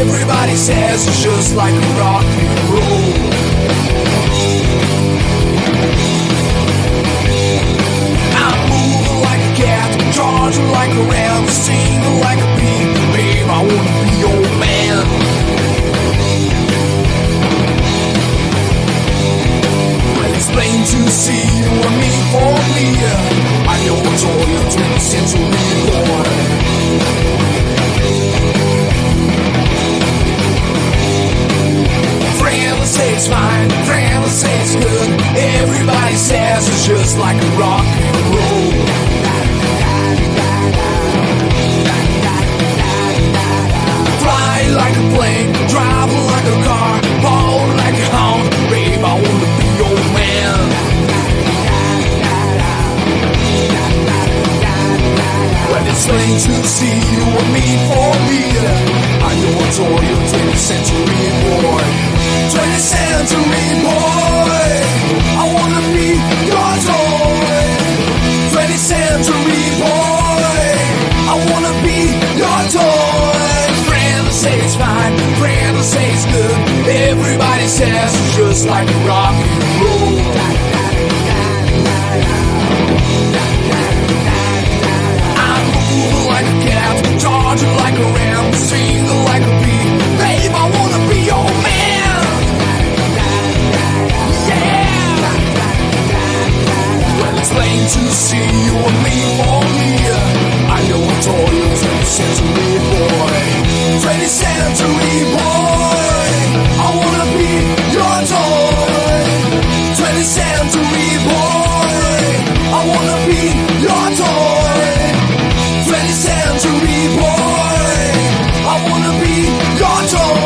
Everybody says it's just like rock and roll. I'm moving like a cat, charging like a ram, singing like a bee. Babe, I wanna be your man. It's plain to see you and me for me. It's fine, friends say it's good. Everybody says it's just like a rock and roll. Fly like a plane, drive like a car, ball like a hound. Babe, I wanna be your man. Well, it's plain to see you and me for me. I know it's all your 20th century 20th century boy. I wanna be your toy. 20th century boy. I wanna be your toy. Friends say it's fine, friends say it's good. Everybody says it's just like rock and roll. to see you and me for me. I know it's all you Freddy said to me, boy. Freddy said to me, boy. I wanna be your toy. Freddy said to me, boy. I wanna be your toy. Freddy said to me, boy. I wanna be your toy.